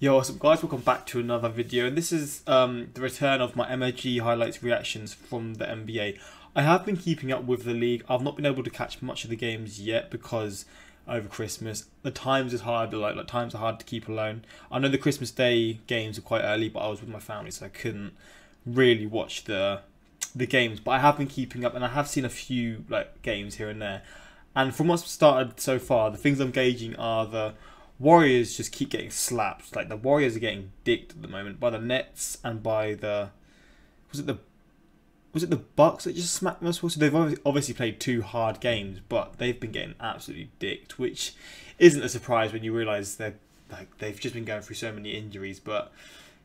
Yo, what's up guys, welcome back to another video and this is um, the return of my MLG highlights reactions from the NBA. I have been keeping up with the league, I've not been able to catch much of the games yet because over Christmas the times is hard, like, like times are hard to keep alone. I know the Christmas Day games are quite early but I was with my family so I couldn't really watch the the games but I have been keeping up and I have seen a few like games here and there and from what's started so far the things I'm gauging are the Warriors just keep getting slapped. Like the Warriors are getting dicked at the moment by the Nets and by the was it the was it the Bucks that just smacked them? So they've obviously played two hard games, but they've been getting absolutely dicked, which isn't a surprise when you realise they're like they've just been going through so many injuries. But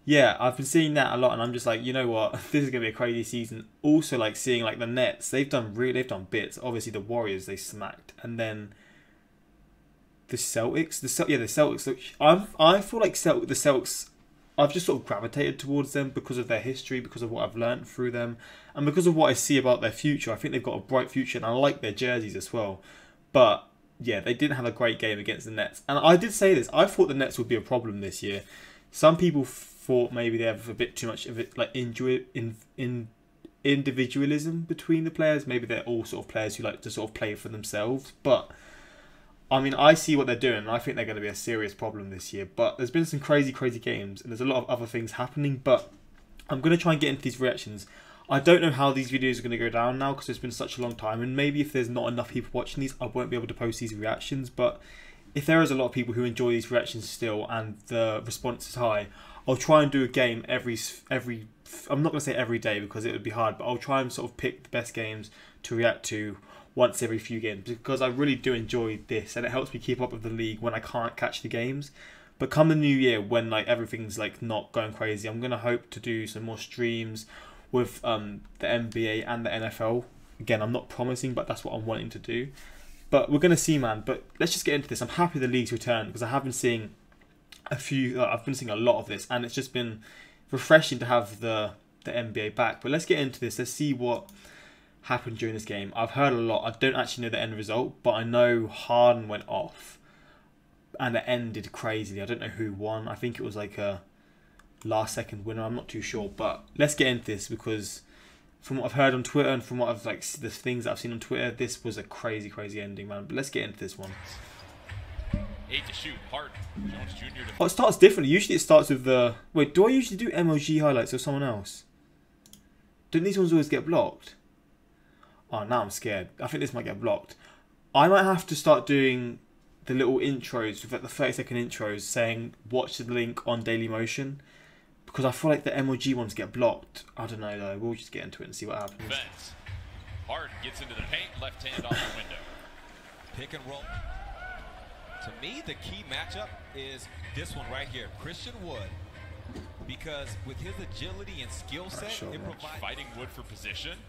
yeah, I've been seeing that a lot, and I'm just like, you know what, this is gonna be a crazy season. Also, like seeing like the Nets, they've done really, they've done bits. Obviously, the Warriors they smacked, and then the Celtics. The Cel- yeah, the Celtics. I'm I feel like Celt the Celtics. I've just sort of gravitated towards them because of their history, because of what I've learned through them, and because of what I see about their future. I think they've got a bright future, and I like their jerseys as well. But yeah, they didn't have a great game against the Nets, and I did say this. I thought the Nets would be a problem this year. Some people thought maybe they have a bit too much of it, like injury in in individualism between the players. Maybe they're all sort of players who like to sort of play for themselves, but I mean, I see what they're doing, and I think they're going to be a serious problem this year. But there's been some crazy, crazy games, and there's a lot of other things happening. But I'm going to try and get into these reactions. I don't know how these videos are going to go down now because it's been such a long time, and maybe if there's not enough people watching these, I won't be able to post these reactions. But if there is a lot of people who enjoy these reactions still, and the response is high, I'll try and do a game every every. I'm not going to say every day because it would be hard, but I'll try and sort of pick the best games to react to once every few games because I really do enjoy this and it helps me keep up with the league when I can't catch the games. But come the new year when like everything's like not going crazy, I'm gonna hope to do some more streams with um, the NBA and the NFL. Again, I'm not promising, but that's what I'm wanting to do. But we're gonna see, man. But let's just get into this. I'm happy the league's returned because I have been seeing a few. Uh, I've been seeing a lot of this, and it's just been refreshing to have the the NBA back. But let's get into this. Let's see what happened during this game. I've heard a lot. I don't actually know the end result, but I know Harden went off and it ended crazily. I don't know who won. I think it was like a last second winner. I'm not too sure, but let's get into this because from what I've heard on Twitter and from what I've like the things that I've seen on Twitter, this was a crazy, crazy ending, man. But let's get into this one. Eight to shoot. Hart. Jones Jr. Oh, it starts differently. Usually it starts with the wait. Do I usually do MLG highlights or someone else? Don't these ones always get blocked? Oh, now I'm scared. I think this might get blocked. I might have to start doing the little intros with like the 30 second intros saying watch the link on Daily Motion because I feel like the MLG ones get blocked. I don't know though. We'll just get into it and see what happens. Fence. Harden gets into the paint, left hand off the window. Pick and roll. To me, the key matchup is this one right here, Christian Wood. Because with his agility and skill set, it provides fighting Wood for position.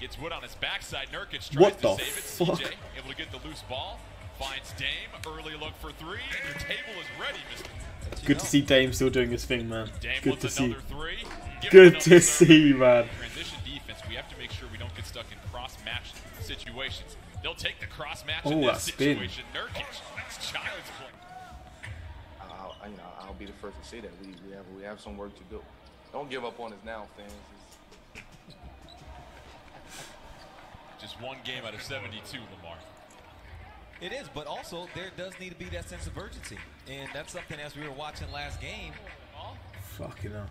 Gets Wood on his backside. Nurkic tries what to the save fuck? it. CJ able to get the loose ball. Finds Dame. Early look for three. And your table is ready, Mr. Good to see Dame still doing his thing, man. Dame Good to see. Three. Good to see, man. Transition defense. We have to make sure we don't get stuck in cross match situations. They'll take the cross match oh, in that this spin. situation. Nurkic. That's child's play. I'll, you know, I'll be the first to say that we, we have we have some work to do. Don't give up on us now, fans. Just one game out of 72, Lamar. It is, but also there does need to be that sense of urgency. And that's something as we were watching last game. Fucking hell.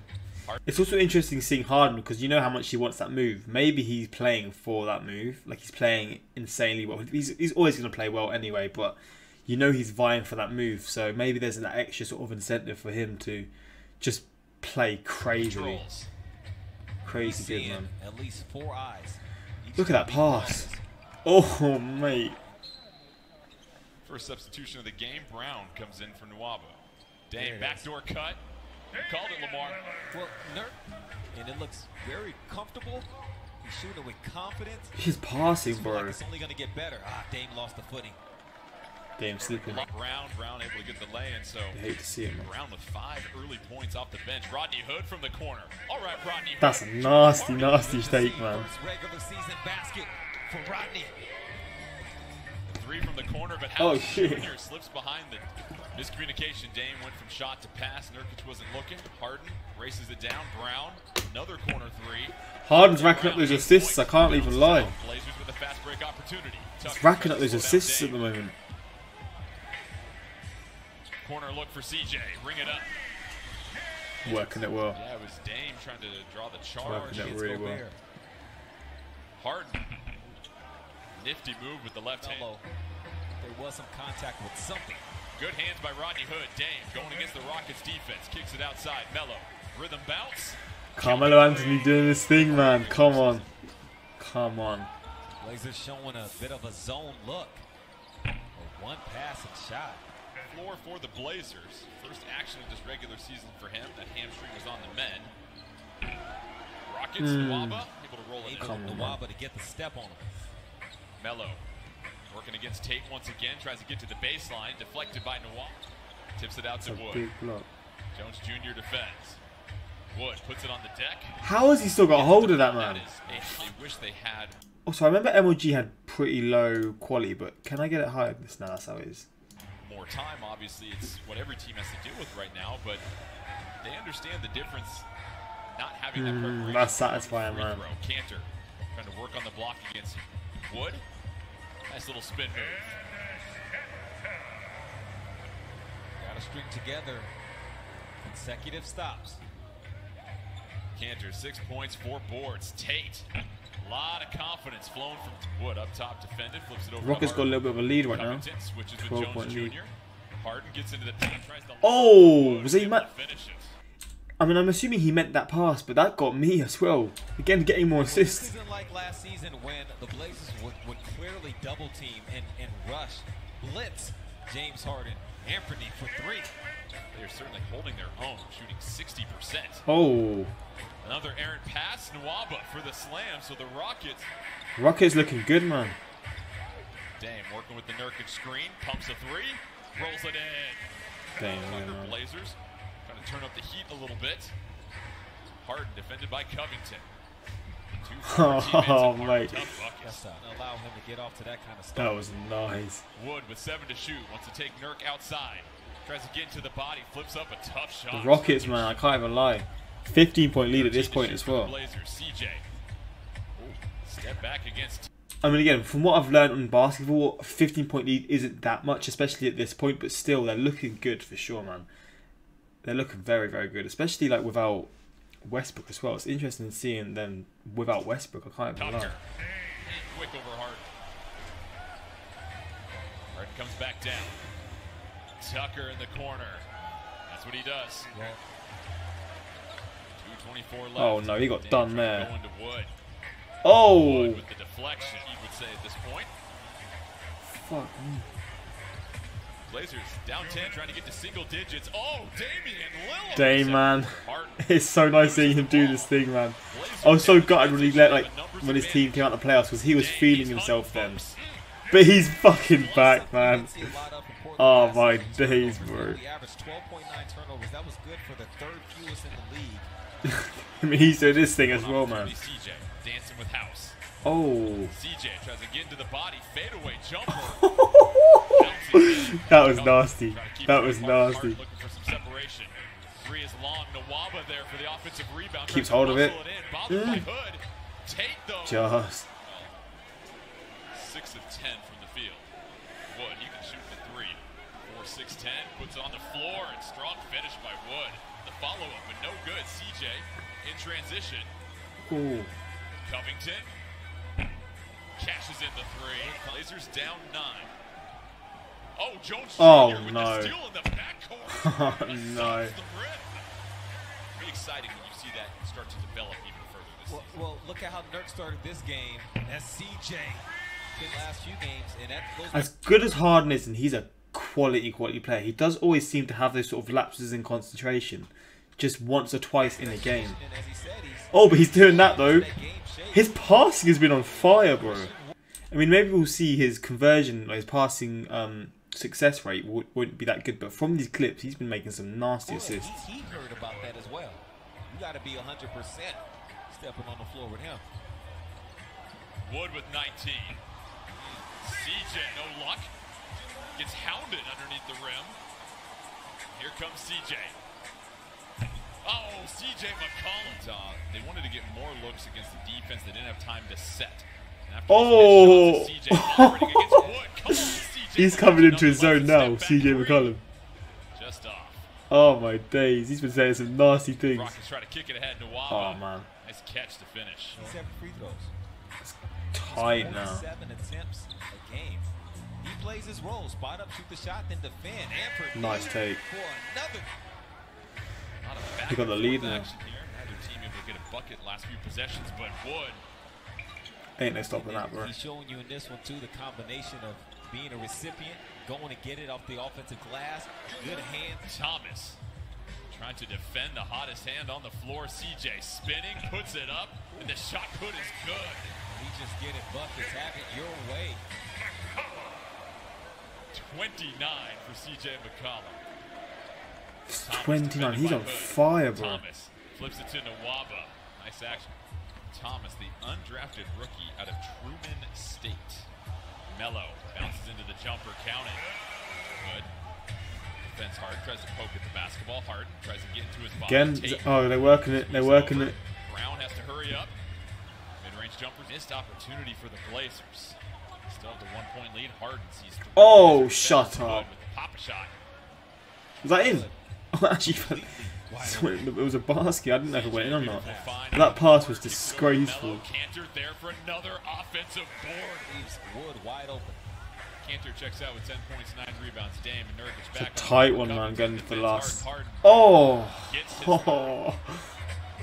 It's also interesting seeing Harden because you know how much he wants that move. Maybe he's playing for that move. Like he's playing insanely well. He's, he's always going to play well anyway, but you know he's vying for that move. So maybe there's that extra sort of incentive for him to just play crazily. Crazy good, man. At least four eyes. Look at that pass. Oh, mate. First substitution of the game, Brown comes in for Nwaba. Dame, backdoor cut. You called it, Lamar. Well, Nurk, and it looks very comfortable. He's shooting with confidence. His passing, bro. Like it's only going to get better. Ah, Dame lost the footing. Dame sleeping. Brown, Brown able to get the lay, and so I hate to see him. Brown with five early points off the bench. Rodney Hood from the corner. All right, Rodney. That's a nasty, nasty take, man. Regular season basket for Rodney. three from the corner, but Oh, shit. Jr. slips behind the miscommunication. Dame went from shot to pass. Nurkic wasn't looking. Harden races it down. Brown, another corner three. Harden's racking up those assists. I can't even lie. Blazers with a fast break opportunity. He's racking up those assists at the moment. Corner look for CJ. Ring it up. Working it well. Yeah, it was Dame trying to draw the charge. Working it really well. Gobert. Harden. Nifty move with the left hand. There was some contact with something. Good hands by Rodney Hood. Dame going against the Rockets defense. Kicks it outside. Mello. Rhythm bounce. Carmelo Anthony doing this thing, man. Come on. Come on. Blazers showing a bit of a zone look. A one pass and shot. Floor for the Blazers. First action of this regular season for him. That hamstring was on the men. Rockets, hmm. Nwaba, able to roll it Able in. Nwaba to get the step on him. Mello working against Tate once again. Tries to get to the baseline. Deflected by Nwaba. Tips it out to Wood. Jones Jr. defends. Wood puts it on the deck. How has he still got a hold of that, That man? is, they wish they had Also, I remember MLG had pretty low quality, but can I get it higher than this now? That's how it is. More time. Obviously, it's what every team has to deal with right now, but they understand the difference not having that Mm, preparation. that's before the satisfying, free man. throw. Kanter trying to work on the block against Wood. Nice little spin move. Got to string together consecutive stops. Kanter, six points, four boards. Tate, a lot of confidence flowing from Wood up top, defended, flips it over. to Rockets got a little bit of a lead right now. Covington switches with Jones Jr. lead. Harden gets into the paint, tries to. Oh, was he able ma- to finish. I mean, I'm assuming he meant that pass, but that got me as well. Again, getting more Well, this assists. isn't like last season when the Blazers would, would clearly double team and, and rush, blitz James Harden. Anthony for three. They're certainly holding their own, shooting 60%. Oh, Another errant pass, Nwaba for the slam. So the Rockets, Rockets looking good, man. Dame working with the Nurkic screen, pumps a three, rolls it in. Damn. Blazers trying to turn up the heat a little bit. Harden defended by Covington. Two former teammates Oh, mate. tough buckets. That's not allow him to get off to that kind of stuff. That was nice. Wood with seven to shoot, wants to take Nurk outside. Tries to get into the body, flips up a tough shot. The Rockets, man, I can't even lie. 15 point lead at this point as well. Blazers, CJ. Step back against I mean, again, from what I've learned on basketball, 15 point lead isn't that much, especially at this point, but still, they're looking good for sure, man. They're looking very, very good, especially like without Westbrook as well. It's interesting seeing them without Westbrook. I can't even Tucker. lie. Quick over Harden. Harden comes back down. Tucker in the corner. That's what he does. Well, 224 left. Oh, no, he got done there. Go into Wood. Oh! Wood with the deflection, he would say at this point. Fuck me. Blazers down 10, trying to get to single digits. Oh, Damian Lillard. Dame, man. It's so nice seeing him do this thing, man. I was so gutted when he let like when his team came out of the playoffs because he was feeling himself then. But he's fucking back, man. see a lot of from Portland Oh, my days, bro. He averaged 12.9 turnovers. That was good for the third fewest in the league. I mean, he's doing this thing as well, man. three, CJ dancing with House. Oh. CJ tries to get into the body, fadeaway jumper. that was nasty. Trying to keep That was nasty. Looking for some separation. Three is long. Nwaba there for the offensive rebound. Keeps hold of it. muscle in. Bothered by mm. Hood. Tate though. Just. Six of ten from the field. Wood, he can shoot the three. Four, six, ten. Puts it on the floor and strong finish by Wood. The follow up, but no good. CJ in transition. Ooh. Covington cashes in the three. Blazers down nine. Oh, Jones Oh, no. the steal in the backcourt. Oh, no. the exciting when you see that start to develop even further this Well, season. well, look at how Nurk started this game. That's CJ. The last few games, and that goes As good as Harden is, and he's a quality, quality player, he does always seem to have those sort of lapses in concentration. Just once or twice in a game. And as he said, he's Oh, but he's doing that though. that game shape. His passing has been on fire, bro. I mean, maybe we'll see his conversion, or his passing um, success rate w- wouldn't be that good, but from these clips, he's been making some nasty Well, assists. He, he heard about that as well. You got to be 100% stepping on the floor with him. Wood with 19. CJ, no luck. Gets hounded underneath the rim. Here comes CJ. Oh, CJ McCollum. Uh, they wanted to get more looks against the defense. They didn't have time to set. And after Oh. these missed shots of CJ against Wood. Come on, CJ. He's coming into his zone now, left step CJ. McCollum. Just off. Oh my days, he's been saying some nasty things. Rockets try to kick it ahead. Nwaba. Oh man, Nice catch to finish. Seven free throws. tight now. Seven attempts a game. He plays his role. Spot up, shoot the shot, then defend. And Nice take. For another. Lot of back He got the lead forth now. action here. Team able to get a bucket last few possessions, but Wood Ain't no stopping that, bro. He's showing you in this one too the combination of being a recipient, going to get it off the offensive glass, good hand. Thomas trying to defend the hottest hand on the floor. CJ spinning, puts it up, and the shot put is good. We just get it buckets, have it your way. 29 for CJ McCollum. Thomas 29. He's on fire, bro. Thomas flips it to Nwaba. Nice action. Thomas, the undrafted rookie out of Truman State. Mello bounces into the jumper, counting. Good. Defense hard, tries to poke at the basketball. Harden tries to get into his body. Again, Tate oh, they're working it. They're working over. it. Brown has to hurry up. Mid-range jumper. Missed opportunity for the Blazers. Still the one-point lead. Harden sees. Oh, shut up. With the pop shot. Was that in? Oh, actually, it was a basket. I didn't know if it went in or not. Beautiful. That pass was disgraceful. Kanter there for another offensive board. Leaves Wood wide open. Kanter checks out with 10 points, 9 rebounds. Dame and Nurkic back. It's a tight the one, man, getting to the last. Oh, oh,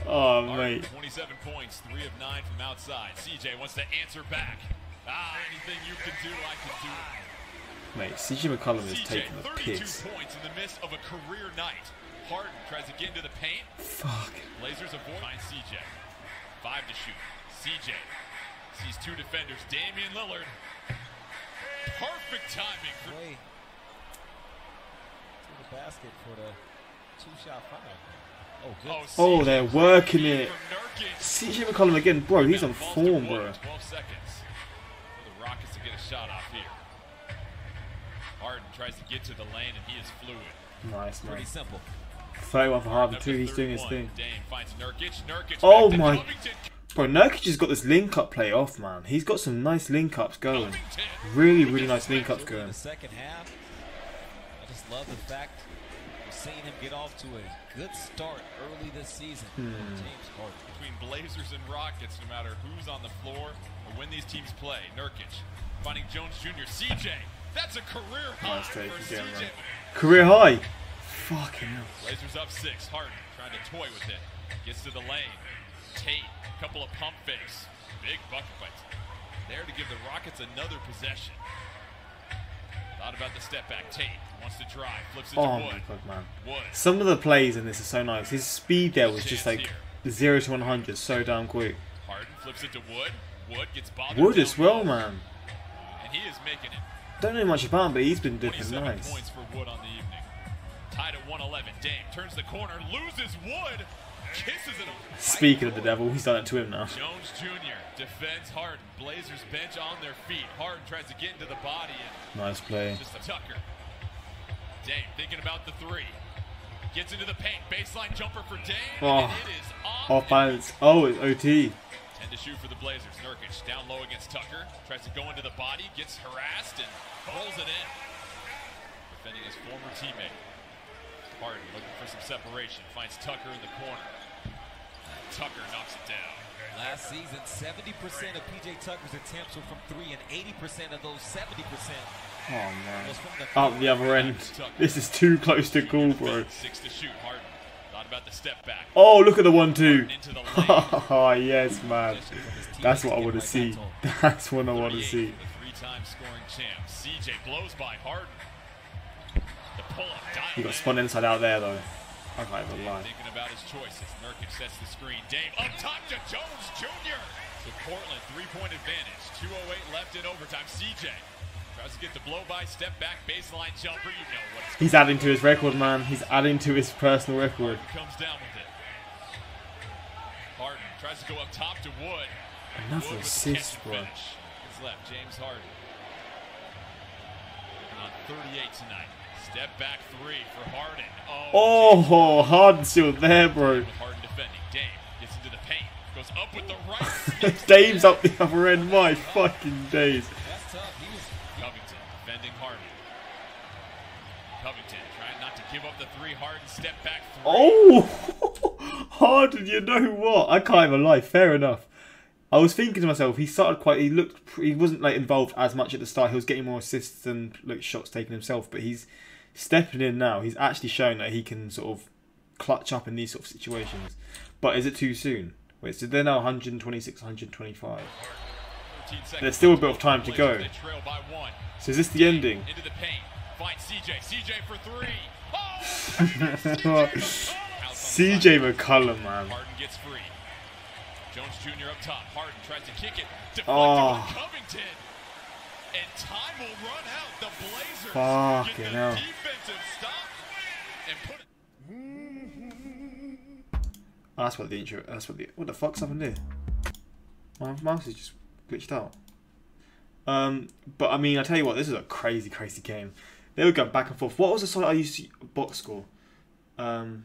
oh, mate. 27 points, 3 of 9 from outside. CJ wants to answer back. Ah, anything you can do, I can do. Mate, CJ McCollum is taking the 32 piss. points in the midst of a career night. Harden tries to get into the paint. Fuck. Blazers avoid. Find CJ. Five to shoot. CJ sees two defenders. Damian Lillard. Perfect timing for Way to the basket for the two-shot foul. Oh, good. Oh, Oh, CJ they're working it. from Nurkic. CJ McCollum again, bro. He's on form, bro. 12 seconds. For the Rockets to get a shot off here. Harden tries to get to the lane and he is fluid. Nice, Pretty man. simple. 31 for Harden too. He's doing his thing. Nurkic. Nurkic Oh my- Bro, Nurkic has got this link up play off, man. He's got some nice link ups going. Really, really nice link ups going. second half, I just love the fact we're seeing him get off to a good start early this season. Hmm. James Harden. between Blazers and Rockets, no matter who's on the floor or when these teams play. Nurkic finding Jones Jr. CJ, that's a career high Nice take for CJ. man. Career high. Fucking hell. Blazers up six. Harden trying to toy with it. Gets to the lane. Tate, a couple of pump fakes. Big bucket bites. There to give the Rockets another possession. Thought about the step back. Tate wants to drive. Flips it to Oh my Wood. god, man. Wood. Some of the plays in this are so nice. His speed there was just like 0 to 100 so damn quick. Harden flips it to Wood. Wood gets bothered. Wood as well, man. And he is making it. Don't know much about him, but he's been doing nice. points for Wood on the evening. Tied at 111. Dame turns the corner, loses Wood, kisses it. Speaking of the devil, he's done it to him now. Jones Jr. defends Harden. Blazers bench on their feet. Harden tries to get into the body and Nice play. just a Tucker. Dame thinking about the three. Gets into the paint. Baseline jumper for Dame. Oh, and it is off. Off balance. Oh, it's OT. 10 to shoot for the Blazers. Nurkic down low against Tucker. Tries to go into the body. Gets harassed and rolls it in. Defending his former teammate. Harden looking for some separation. Finds Tucker in the corner. Tucker knocks it down. Last season, 70% of PJ Tucker's attempts were from three, and 80% of those 70% Oh, man. was from the oh, Up the other end. This is too close to cool, bro. Six to shoot. Harden. Thought about the step back. Oh, look at the one two. Harden into the lane. Oh, yes, man. Just from his teammates That's what I want to see. back to him. That's what I want to see. for The three-time scoring champ. CJ blows by Harden. The pull-up diamond. He got spun inside out there, though. I can't even lie. Thinking about his choices. Nurkic sets the screen. Dame up top to Jones Jr. So Portland, three-point advantage. 2.08 left in overtime. CJ tries to get the blow-by, step back, baseline jumper. You know what He's adding to his record, man. He's adding to his personal record. comes down with it. Harden tries to go up top to Wood. Another Wood assist, bro. His left, James Harden. on 38 tonight. Step back three for Harden. Oh, oh Harden still there, bro. Harden defending. Dame gets into the paint. Goes up with the right. Dame's up the other end. My fucking days. That's tough. He was Covington defending Harden. Covington trying not to give up the three. Harden step back three. Oh, Harden, you know what? I can't even lie. Fair enough. I was thinking to myself, he started quite. He looked. He wasn't like involved as much at the start. He was getting more assists and like shots taken himself. But he's stepping in now. He's actually showing that he can sort of clutch up in these sort of situations. But is it too soon? Wait, so they're now 126, 125. There's still a bit of time to go. They trail by one. So is this the ending? Into the paint. Finds CJ. CJ for three. CJ McCollum, man. Harden gets free. Jones Jr. up top. Harden tries to kick it. Deflected Oh. by ah. Covington. And time will run out. The Blazers Fucking get the defensive stop and put it. Oh, that's what the intro. That's what the. What the fuck's happened here? My mouse is just glitched out. Um, but I mean, I tell you what, this is a crazy, crazy game. They were going back and forth. What was the side I used to box score? Um,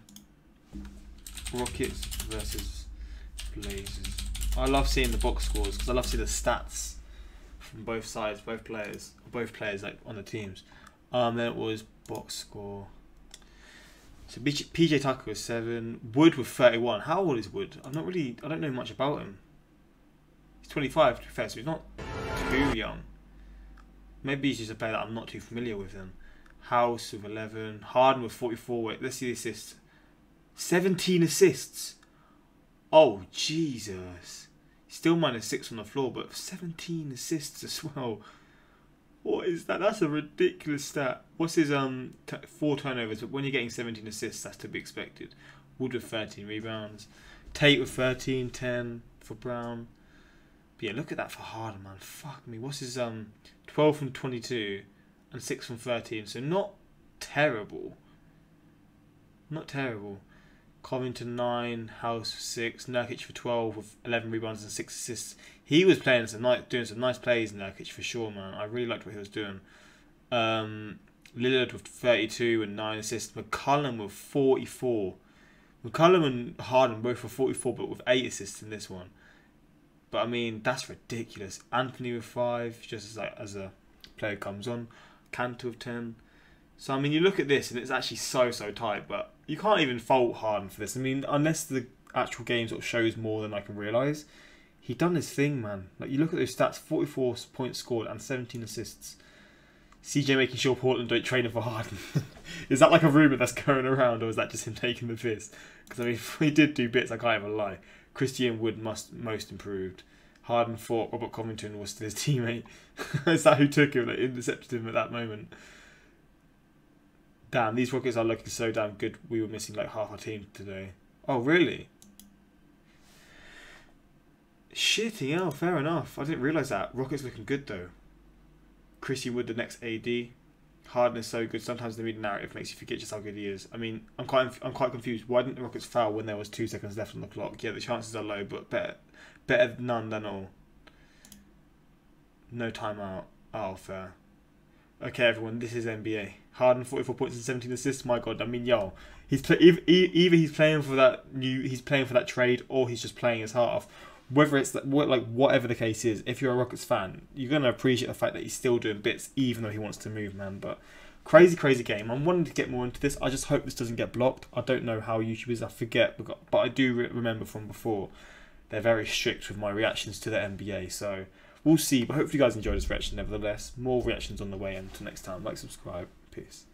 Rockets versus Blazers. I love seeing the box scores because I love seeing the stats from both sides, both players, both players like on the teams. Um, then it was box score. So PJ PJ Tucker was seven. Wood was thirty-one. How old is Wood? I'm not really. I don't know much about him. He's twenty-five. To be fair, so he's not too young. Maybe he's just a player that I'm not too familiar with. Him. House with eleven. Harden with forty-four. Wait, let's see the assists. Seventeen assists. Oh Jesus! Still minus six on the floor, but seventeen assists as well. What is that? That's a ridiculous stat. What's his um four turnovers? But when you're getting 17 assists, that's to be expected. Wood with 13 rebounds. Tate with 13, 10 for Brown. But yeah, look at that for Harden, man. Fuck me. What's his um 12 from 22 and 6 from 13? So not terrible. Not terrible. Covington 9, House 6, Nurkic for 12 with 11 rebounds and 6 assists. He was playing some nice, doing some nice plays, Nurkic, for sure, man. I really liked what he was doing. Um, Lillard with 32 and 9 assists. McCollum with 44. McCollum and Harden both with 44, but with 8 assists in this one. But I mean, that's ridiculous. Anthony with 5, just as, like, as a player comes on. Kanter with 10. So I mean, you look at this and it's actually so so tight, but you can't even fault Harden for this. I mean, unless the actual game sort of shows more than I can realise, he done his thing, man. Like you look at those stats: forty-four points scored and seventeen assists. CJ making sure Portland don't train him for Harden. is that like a rumor that's going around, or is that just him taking the piss? Because I mean, if he did do bits, I can't even lie. Christian Wood must most improved. Harden thought Robert Covington was still his teammate. is that who took him, that intercepted him at that moment? Damn, these Rockets are looking so damn good. We were missing like half our team today. Oh, really? Shitting hell, fair enough. I didn't realise that. Rockets looking good though. Chrissy Wood, the next AD. Harden is so good. Sometimes the media narrative makes you forget just how good he is. I mean, I'm quite, I'm quite confused. Why didn't the Rockets foul when there was two seconds left on the clock? Yeah, the chances are low, but better, better none than all. No timeout. Oh, fair. Okay, everyone, this is NBA. Harden, 44 points and 17 assists. My God, I mean, yo, he's play- either, he's playing for that new, he's playing for that trade, or he's just playing his heart off. Whether it's what- like whatever the case is, if you're a Rockets fan, you're gonna appreciate the fact that he's still doing bits, even though he wants to move, man. But crazy, crazy game. I'm wanting to get more into this. I just hope this doesn't get blocked. I don't know how YouTube is. I forget, but I do re- remember from before. They're very strict with my reactions to the NBA, so we'll see. But hopefully, you guys enjoyed this reaction nevertheless. More reactions on the way. Until next time, like, subscribe. Peace.